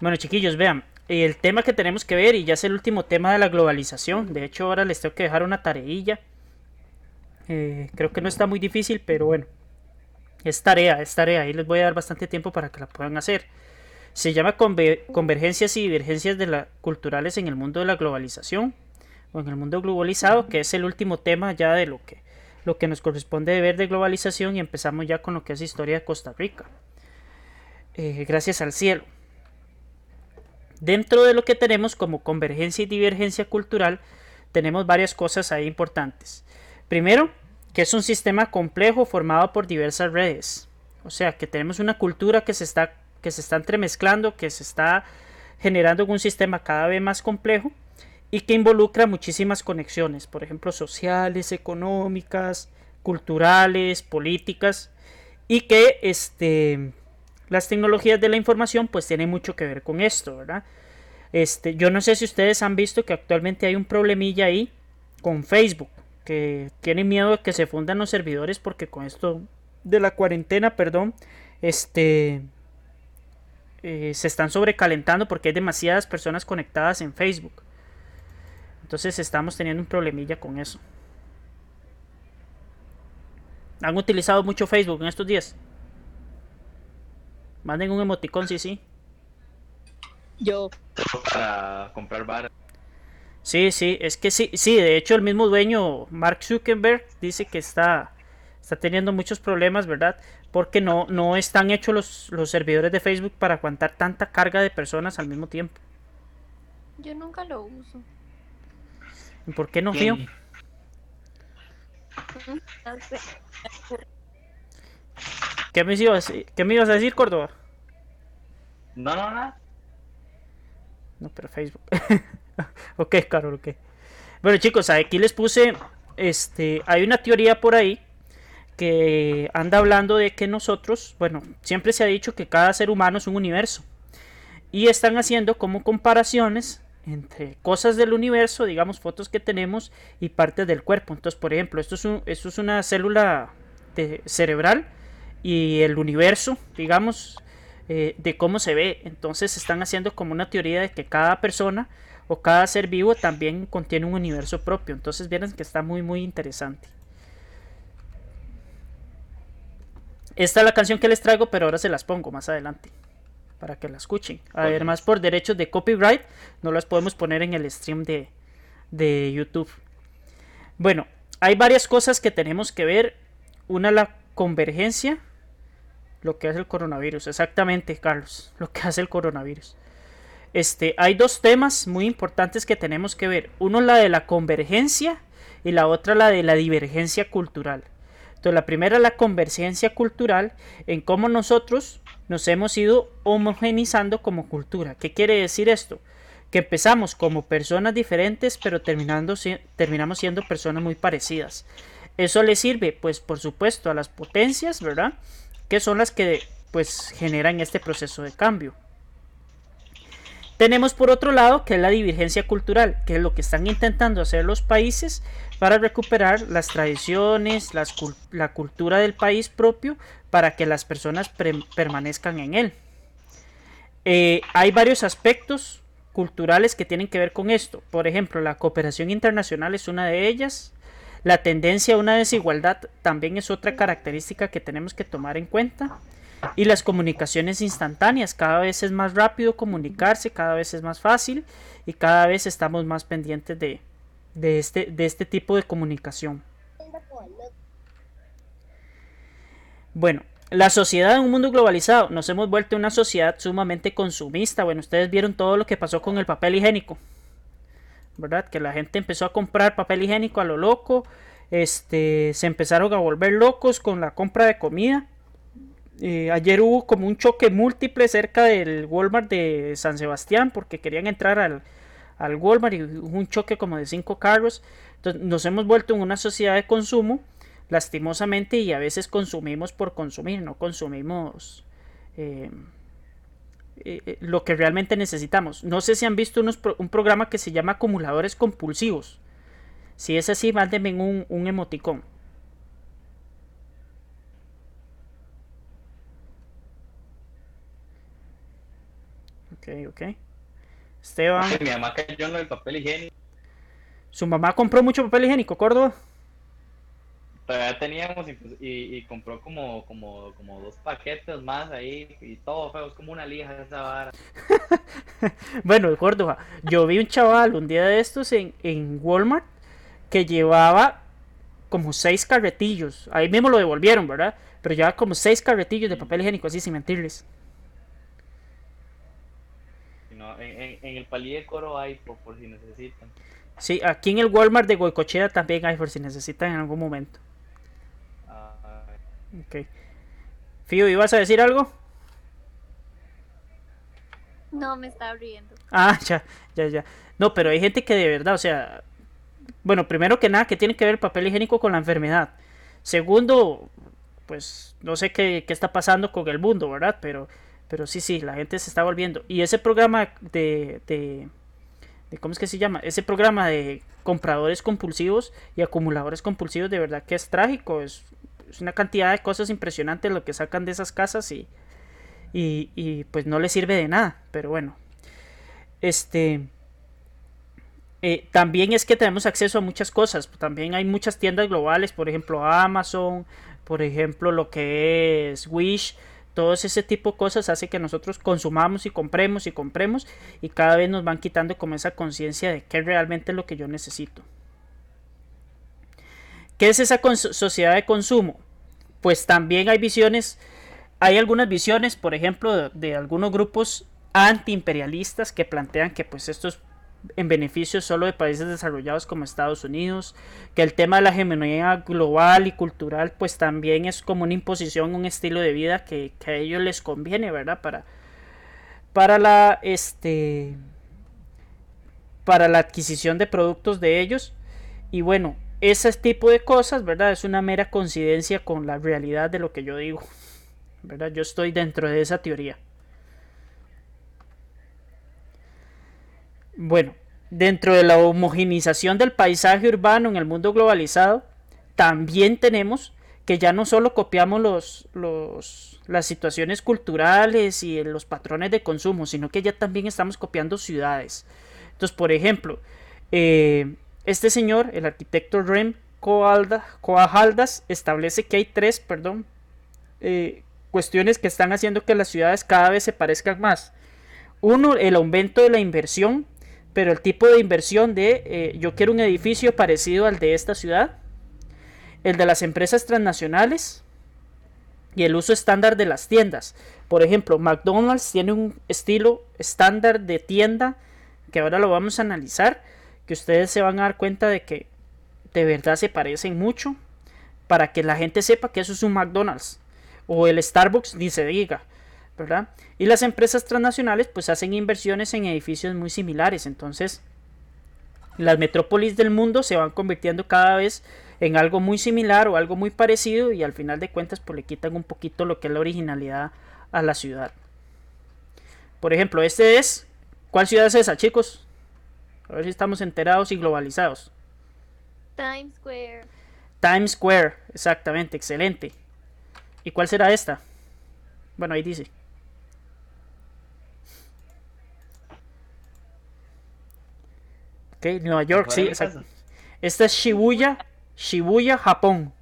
Bueno, chiquillos, vean, el tema que tenemos que ver, y ya es el último tema de la globalización, de hecho ahora les tengo que dejar una tareilla. Eh, creo que no está muy difícil, pero bueno, es tarea, es tarea, ahí les voy a dar bastante tiempo para que la puedan hacer. Se llama convergencias y divergencias de la, culturales en el mundo de la globalización, o en el mundo globalizado, que es el último tema ya de lo que, lo que nos corresponde de ver de globalización, y empezamos ya con lo que es historia de Costa Rica. Eh, gracias al cielo. Dentro de lo que tenemos como convergencia y divergencia cultural, tenemos varias cosas ahí importantes. Primero, que es un sistema complejo formado por diversas redes. O sea, que tenemos una cultura que se está, que se está entremezclando, que se está generando un sistema cada vez más complejo y que involucra muchísimas conexiones, por ejemplo, sociales, económicas, culturales, políticas, y que este, las tecnologías de la información pues tienen mucho que ver con esto, ¿verdad? Este, yo no sé si ustedes han visto que actualmente hay un problemilla ahí con Facebook, que tienen miedo de que se fundan los servidores porque con esto de la cuarentena, perdón, este eh, se están sobrecalentando porque hay demasiadas personas conectadas en Facebook. Entonces estamos teniendo un problemilla con eso. ¿Han utilizado mucho Facebook en estos días? Manden un emoticón, sí, sí. Yo. Para comprar bar. Sí, sí, es que sí, sí, de hecho el mismo dueño, Mark Zuckerberg, dice que está, está teniendo muchos problemas, ¿verdad? Porque no, no están hechos los, los servidores de Facebook para aguantar tanta carga de personas al mismo tiempo. Yo nunca lo uso. ¿Y por qué no, Fío? ¿Qué me, ibas, ¿Qué me ibas a decir, Córdoba? No, no, no. No, pero Facebook. ok, Carol, ok. Bueno, chicos, aquí les puse. Este. Hay una teoría por ahí que anda hablando de que nosotros, bueno, siempre se ha dicho que cada ser humano es un universo. Y están haciendo como comparaciones entre cosas del universo, digamos fotos que tenemos y partes del cuerpo. Entonces, por ejemplo, esto es, esto es una célula cerebral y el universo, digamos, eh, de cómo se ve. Entonces están haciendo como una teoría de que cada persona o cada ser vivo también contiene un universo propio. Entonces vieron que está muy muy interesante. Esta es la canción que les traigo, pero ahora se las pongo más adelante para que la escuchen. Además, por derechos de copyright, no las podemos poner en el stream de, de YouTube. Bueno, hay varias cosas que tenemos que ver. Una, la convergencia lo que hace el coronavirus, exactamente, Carlos, lo que hace el coronavirus. Este, hay dos temas muy importantes que tenemos que ver. Uno la de la convergencia y la otra la de la divergencia cultural. Entonces, la primera la convergencia cultural en cómo nosotros nos hemos ido homogenizando como cultura. ¿Qué quiere decir esto? Que empezamos como personas diferentes, pero terminando, terminamos siendo personas muy parecidas. Eso le sirve, pues, por supuesto, a las potencias, ¿verdad? Que son las que pues generan este proceso de cambio. Tenemos por otro lado que es la divergencia cultural, que es lo que están intentando hacer los países para recuperar las tradiciones, la cultura del país propio, para que las personas permanezcan en él. Eh, hay varios aspectos culturales que tienen que ver con esto. Por ejemplo, la cooperación internacional es una de ellas. La tendencia a una desigualdad también es otra característica que tenemos que tomar en cuenta. Y las comunicaciones instantáneas, cada vez es más rápido comunicarse, cada vez es más fácil y cada vez estamos más pendientes de, este, de este tipo de comunicación. Bueno, la sociedad en un mundo globalizado, nos hemos vuelto una sociedad sumamente consumista. Bueno, ustedes vieron todo lo que pasó con el papel higiénico. ¿Verdad? Que la gente empezó a comprar papel higiénico a lo loco, este, se empezaron a volver locos con la compra de comida. Eh, ayer hubo como un choque múltiple cerca del Walmart de San Sebastián porque querían entrar al, al Walmart y hubo un choque como de cinco carros. Entonces nos hemos vuelto en una sociedad de consumo, lastimosamente, y a veces consumimos por consumir, no consumimos eh, eh, eh, lo que realmente necesitamos. No sé si han visto un programa que se llama acumuladores compulsivos. Si es así, mándenme un, un emoticón. Ok. Ok. Esteban. Mi mamá cayó en del papel higiénico. ¿Su mamá compró mucho papel higiénico, Córdoba? Todavía teníamos y, pues, y, y compró como, como, como dos paquetes más ahí y todo feo, es como una lija esa vara. bueno, Córdoba, yo vi un chaval un día de estos en, en Walmart que llevaba como seis carretillos. Ahí mismo lo devolvieron, ¿verdad? Pero llevaba como seis carretillos de papel higiénico, así sin mentirles. No, en, en, en el palí de coro hay por, por si necesitan. Sí, aquí en el Walmart de Goicochea también hay por si necesitan en algún momento. Ok. Fío, ¿ibas a decir algo? No, me está riendo. Ah, ya, ya, ya. No, pero hay gente que de verdad, o sea, bueno, primero que nada, que tiene que ver el papel higiénico con la enfermedad. Segundo, pues no sé qué, qué está pasando con el mundo, ¿verdad? Pero, pero sí, sí, la gente se está volviendo. Y ese programa de, de, de ¿cómo es que se llama? Ese programa de compradores compulsivos y acumuladores compulsivos, de verdad que es trágico. Es, es una cantidad de cosas impresionantes lo que sacan de esas casas y, y, y pues no les sirve de nada. Pero bueno, este... Eh, también es que tenemos acceso a muchas cosas. También hay muchas tiendas globales, por ejemplo Amazon, por ejemplo lo que es Wish. Todo ese tipo de cosas hace que nosotros consumamos y compremos y compremos y cada vez nos van quitando como esa conciencia de qué realmente es lo que yo necesito. ¿Qué es esa sociedad de consumo? Pues también hay visiones, hay algunas visiones, por ejemplo, de, algunos grupos antiimperialistas que plantean que pues esto es en beneficio solo de países desarrollados como Estados Unidos, que el tema de la hegemonía global y cultural pues también es como una imposición, un estilo de vida que, que a ellos les conviene, ¿verdad? Para, para la este para la adquisición de productos de ellos y bueno, ese tipo de cosas, ¿verdad? Es una mera coincidencia con la realidad de lo que yo digo, ¿verdad? Yo estoy dentro de esa teoría. Bueno, dentro de la homogenización del paisaje urbano en el mundo globalizado, también tenemos que ya no solo copiamos los, las situaciones culturales y los patrones de consumo, sino que ya también estamos copiando ciudades. Entonces, por ejemplo, eh, este señor, el arquitecto Rem Koolhaas, establece que hay tres, perdón, eh, cuestiones que están haciendo que las ciudades cada vez se parezcan más. Uno, el aumento de la inversión pero el tipo de inversión de eh, yo quiero un edificio parecido al de esta ciudad, el de las empresas transnacionales y el uso estándar de las tiendas. Por ejemplo, McDonald's tiene un estilo estándar de tienda que ahora lo vamos a analizar, que ustedes se van a dar cuenta de que de verdad se parecen mucho para que la gente sepa que eso es un McDonald's o el Starbucks ni se diga. ¿verdad? Y las empresas transnacionales pues hacen inversiones en edificios muy similares, entonces las metrópolis del mundo se van convirtiendo cada vez en algo muy similar o algo muy parecido y al final de cuentas pues le quitan un poquito lo que es la originalidad a la ciudad. Por ejemplo, este es ¿cuál ciudad es esa, chicos? A ver si estamos enterados y globalizados. Times Square. Times Square, exactamente, excelente. ¿Y cuál será esta? Bueno, ahí dice. Ok, Nueva York, sí, exacto. Esta es Shibuya, Shibuya, Japón.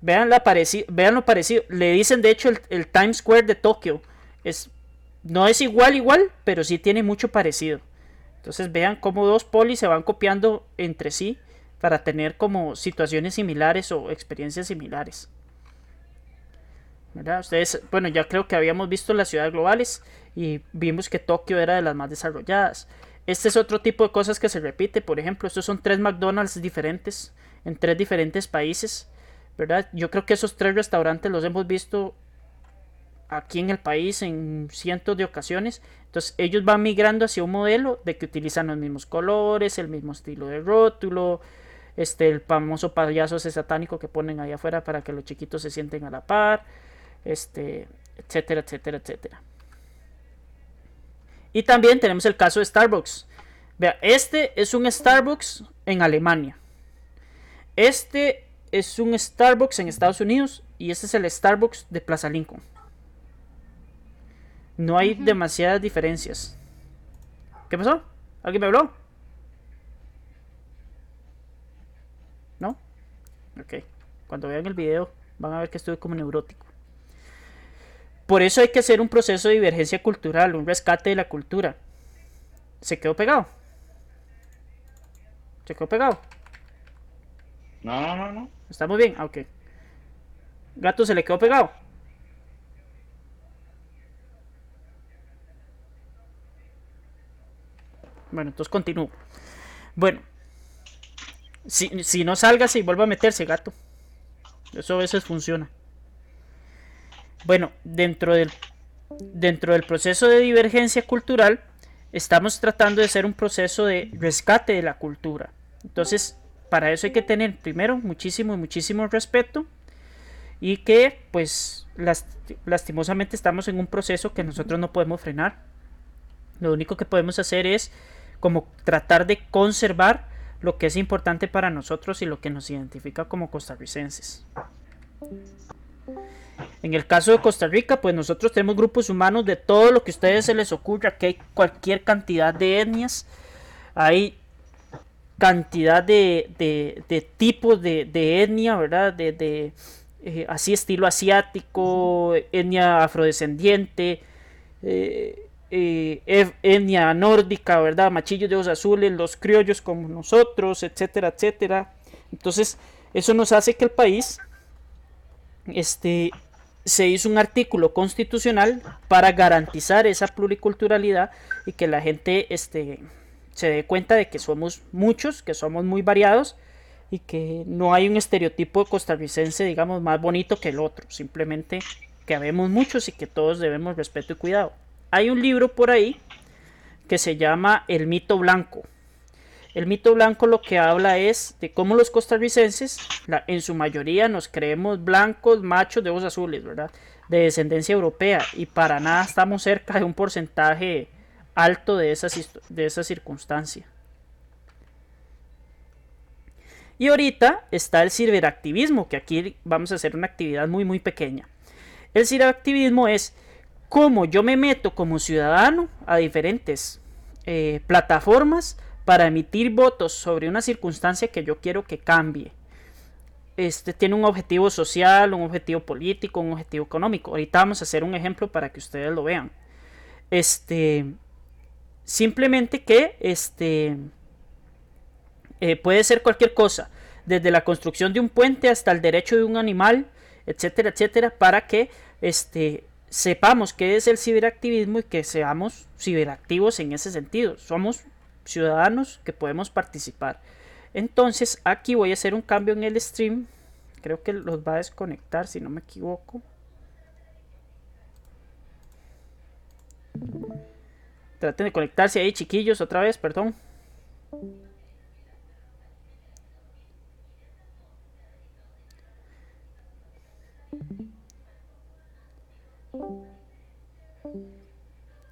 Vean, la pareci vean lo parecido. Le dicen, de hecho, el, el, Times Square de Tokio. Es, no es igual, igual, pero sí tiene mucho parecido. Entonces vean cómo dos polis se van copiando entre sí para tener como situaciones similares o experiencias similares. ¿verdad? Ustedes, bueno, ya creo que habíamos visto las ciudades globales y vimos que Tokio era de las más desarrolladas. Este es otro tipo de cosas que se repite. Por ejemplo, estos son tres McDonald's diferentes en tres diferentes países. ¿Verdad? Yo creo que esos tres restaurantes los hemos visto aquí en el país en cientos de ocasiones. Entonces ellos van migrando hacia un modelo de que utilizan los mismos colores, el mismo estilo de rótulo, este el famoso payaso ese satánico que ponen ahí afuera para que los chiquitos se sienten a la par, este, etcétera, etcétera, etcétera. Y también tenemos el caso de Starbucks. Vea, este es un Starbucks en Alemania. Este es un Starbucks en Estados Unidos y este es el Starbucks de Plaza Lincoln. No hay demasiadas diferencias. ¿Qué pasó? ¿Alguien me habló? ¿No? Ok. Cuando vean el video van a ver que estoy como neurótico. Por eso hay que hacer un proceso de divergencia cultural, un rescate de la cultura. ¿Se quedó pegado? ¿Se quedó pegado? No, no, no, no. ¿Estamos bien? Ah, ok. Gato se le quedó pegado. Bueno, entonces continúo. Bueno. Si, si no salga, y vuelva a meterse, gato. Eso a veces funciona. Bueno, dentro del, dentro del proceso de divergencia cultural, estamos tratando de hacer un proceso de rescate de la cultura. Entonces, para eso hay que tener primero muchísimo, muchísimo respeto y que pues last- lastimosamente estamos en un proceso que nosotros no podemos frenar. Lo único que podemos hacer es como tratar de conservar lo que es importante para nosotros y lo que nos identifica como costarricenses. En el caso de Costa Rica, pues nosotros tenemos grupos humanos de todo lo que a ustedes se les ocurra, que hay cualquier cantidad de etnias, hay cantidad de, de- de tipos de, etnia, ¿verdad? De, de, eh, así estilo asiático, etnia afrodescendiente, eh, eh, etnia nórdica, ¿verdad? Machillos de ojos azules, los criollos como nosotros, etcétera, etcétera. Entonces, eso nos hace que el país este, se hizo un artículo constitucional para garantizar esa pluriculturalidad y que la gente este, se dé cuenta de que somos muchos, que somos muy variados y que no hay un estereotipo costarricense, digamos, más bonito que el otro. Simplemente que habemos muchos y que todos debemos respeto y cuidado. Hay un libro por ahí que se llama El mito blanco. El mito blanco lo que habla es de cómo los costarricenses, en su mayoría nos creemos blancos, machos de ojos azules, ¿verdad? De descendencia europea y para nada estamos cerca de un porcentaje alto de, esas, de esa circunstancia. Y ahorita está el ciberactivismo, que aquí vamos a hacer una actividad muy muy pequeña. El ciberactivismo es cómo yo me meto como ciudadano a diferentes eh, plataformas para emitir votos sobre una circunstancia que yo quiero que cambie. Este tiene un objetivo social, un objetivo político, un objetivo económico. Ahorita vamos a hacer un ejemplo para que ustedes lo vean. Este simplemente que este eh, puede ser cualquier cosa, desde la construcción de un puente hasta el derecho de un animal, etcétera, etcétera, para que este sepamos qué es el ciberactivismo y que seamos ciberactivos en ese sentido. Somos ciudadanos que podemos participar. Entonces aquí voy a hacer un cambio en el stream. Creo que los va a desconectar si no me equivoco. Traten de conectarse ahí, chiquillos, otra vez, perdón.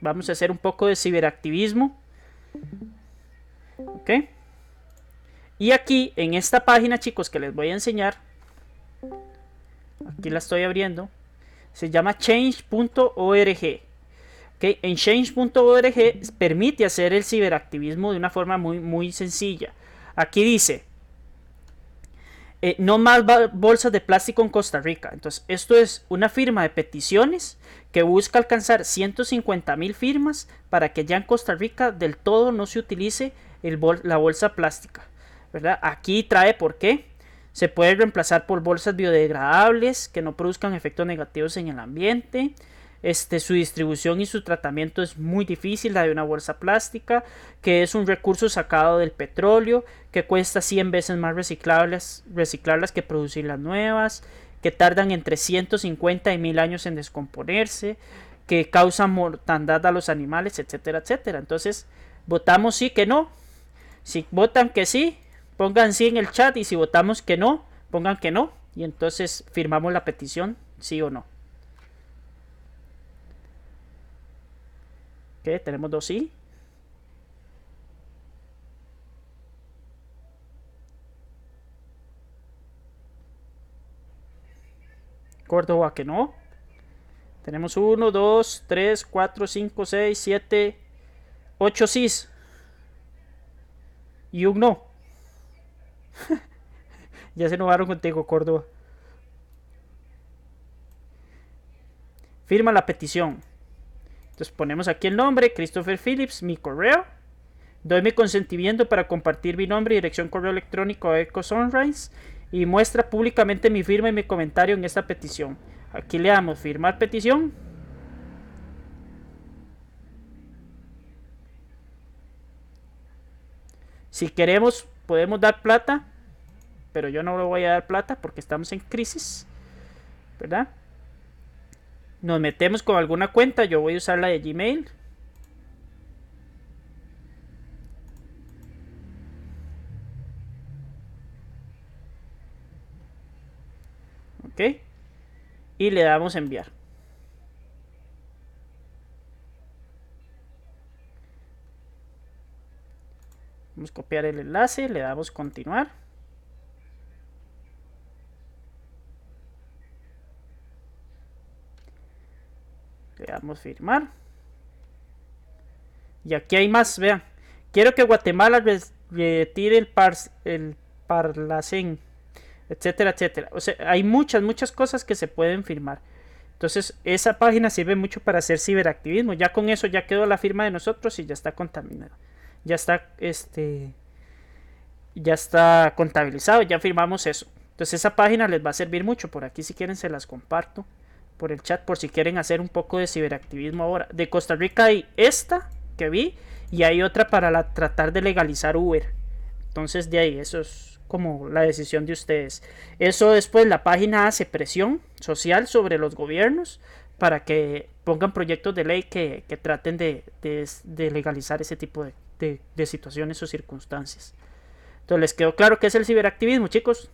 Vamos a hacer un poco de ciberactivismo. ¿Ok? Y aquí, en esta página, chicos, que les voy a enseñar. Aquí la estoy abriendo. Se llama change.org. ¿Ok? En change.org permite hacer el ciberactivismo de una forma muy, muy sencilla. Aquí dice, eh, no más bolsas de plástico en Costa Rica. Entonces, esto es una firma de peticiones que busca alcanzar 150 mil firmas para que ya en Costa Rica del todo no se utilice la bolsa plástica. ¿verdad? Aquí trae por qué. Se puede reemplazar por bolsas biodegradables que no produzcan efectos negativos en el ambiente. Este, su distribución y su tratamiento es muy difícil, la de una bolsa plástica, que es un recurso sacado del petróleo, que cuesta 100 veces más reciclarlas que producir las nuevas, que tardan entre 150 y 1000 años en descomponerse, que causan mortandad a los animales, etcétera, etcétera. Entonces, votamos sí que no. Si votan que sí, pongan sí en el chat y si votamos que no, pongan que no y entonces firmamos la petición, sí o no. Ok, tenemos dos sí. Córdoba que no. Tenemos 1, 2, 3, 4, 5, 6, 7, 8 sís. Y un no. ya se enojaron contigo, Córdoba. Firma la petición. Entonces ponemos aquí el nombre, Christopher Phillips, mi correo. Doy mi consentimiento para compartir mi nombre y dirección correo electrónico a Eco Sunrise y muestra públicamente mi firma y mi comentario en esta petición. Aquí le damos firmar petición. Si queremos, podemos dar plata, pero yo no le voy a dar plata porque estamos en crisis, ¿verdad? Nos metemos con alguna cuenta, yo voy a usar la de Gmail. Ok. Y le damos enviar. Vamos a copiar el enlace, le damos continuar. Firmar. Y aquí hay más, vean. Quiero que Guatemala retire el, par, el Parlacén etcétera, etcétera. O sea, hay muchas, muchas cosas que se pueden firmar. Entonces, esa página sirve mucho para hacer ciberactivismo. Ya con eso ya quedó la firma de nosotros y ya está contaminado. Ya está, este, ya está contabilizado, ya firmamos eso. Entonces, esa página les va a servir mucho. Por aquí, si quieren, se las comparto por el chat, por si quieren hacer un poco de ciberactivismo ahora. De Costa Rica hay esta que vi y hay otra para tratar de legalizar Uber. Entonces, de ahí, eso es como la decisión de ustedes. Eso después la página hace presión social sobre los gobiernos para que pongan proyectos de ley que, traten de, legalizar ese tipo de, de, situaciones o circunstancias. Entonces, ¿les quedó claro qué es el ciberactivismo, chicos?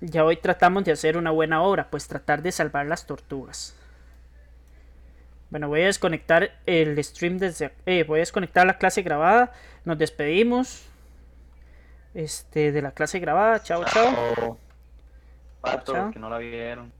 Ya hoy tratamos de hacer una buena obra, pues tratar de salvar las tortugas. Bueno, voy a desconectar el stream desde... Eh, voy a desconectar la clase grabada. Nos despedimos. Este, de la clase grabada. Chao, chao. chao. Pato, que no la vieron.